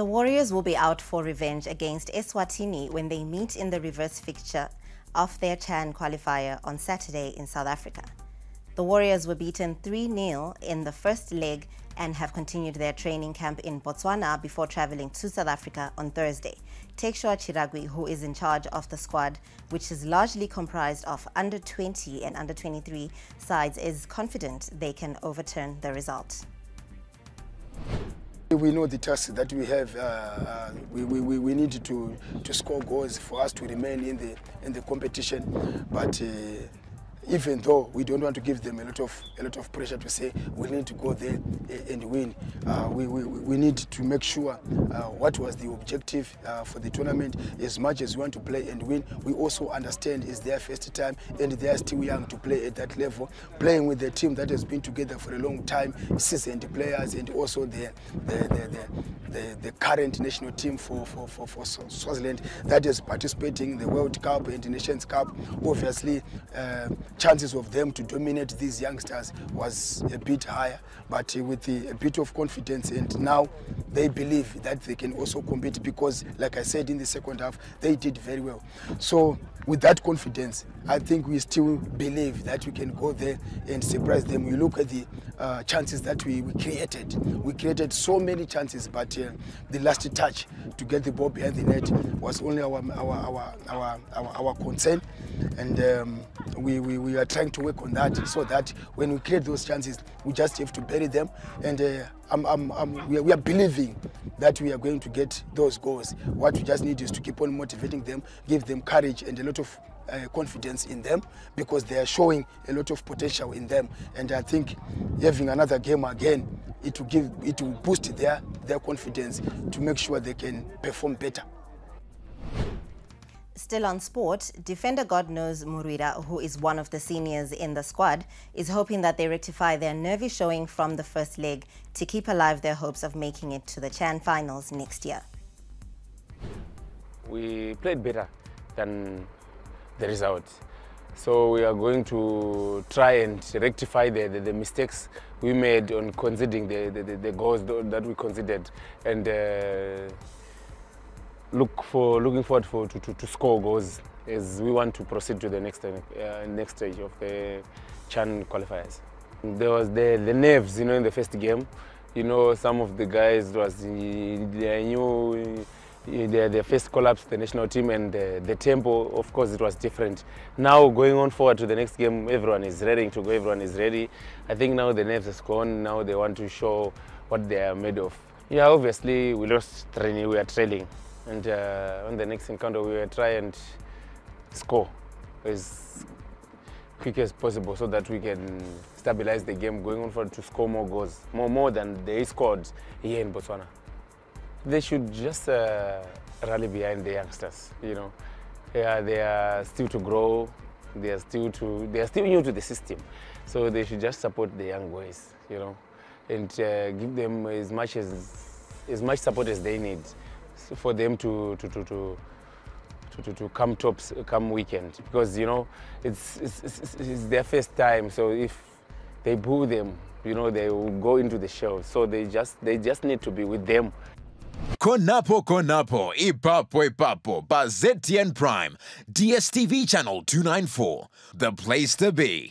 The Warriors will be out for revenge against Eswatini when they meet in the reverse fixture of their Chan qualifier on Saturday in South Africa. The Warriors were beaten 3-0 in the first leg and have continued their training camp in Botswana before traveling to South Africa on Thursday. Takesure Chiragwi, who is in charge of the squad, which is largely comprised of under 20 and under 23 sides, is confident they can overturn the result. We know the task that we have. Uh, uh, we, we, we need to, to score goals for us to remain in the, in the competition. But uh, even though we don't want to give them a lot of a lot of pressure to say we need to go there and win. Uh, we, we, we need to make sure uh, what was the objective uh, for the tournament. As much as we want to play and win, we also understand it's their first time and they are still young to play at that level. Playing with a team that has been together for a long time, seasoned players, and also the the, the, the, the, current national team for, for, for, for Swaziland that is participating in the World Cup and the Nations Cup. Obviously, uh, chances of them to dominate these youngsters was a bit higher, but with the, a bit of confidence and now they believe that they can also compete because, like I said in the second half, they did very well. So with that confidence, I think we still believe that we can go there and surprise them. We look at the uh, chances that we, we, created. We created so many chances, but uh, the last touch to get the ball behind the net was only our our our our, our, our concern, and um, we, we, we are trying to work on that so that when we create those chances, we just have to bury them. And uh, I'm, I'm, I'm, we, are, we are believing that we are going to get those goals. What we just need is to keep on motivating them, give them courage and a lot of uh, confidence in them because they are showing a lot of potential in them. And I think having another game again, it will give, it will boost their, their confidence to make sure they can perform better. Still on sport, defender Godknows Murwira, who is one of the seniors in the squad, is hoping that they rectify their nervy showing from the first leg to keep alive their hopes of making it to the Chan finals next year. We played better than the result. So we are going to try and rectify the, the, the mistakes we made on conceding the, the, the goals that we conceded. And uh, look for looking forward for to, to, to score goals as we want to proceed to the next uh, next stage of the Chan qualifiers. There was the the nerves, you know, in the first game. You know, some of the guys was they knew the, the first collapse the national team and the, the tempo, of course, it was different. Now going on forward to the next game, everyone is ready to go. Everyone is ready. I think now the nerves has gone. Now they want to show what they are made of. Yeah, obviously we lost training. We are trailing and uh, on the next encounter we will try and score as quick as possible so that we can stabilize the game going on forward to score more goals, more more than they scored here in Botswana. They should just uh, rally behind the youngsters, you know. They are still to grow, they are still to they are still new to the system, so they should just support the young boys, you know, and uh, give them as much as as much support as they need for them to to to, to to, to, come tops come weekend. Because you know it's, it's, it's, it's their first time. So if they boo them you know they will go into the show. So they just they just need to be with them. Konapo Konapo, Ipapo Ipapo, pa ZTN Prime, DSTV Channel 294, the place to be.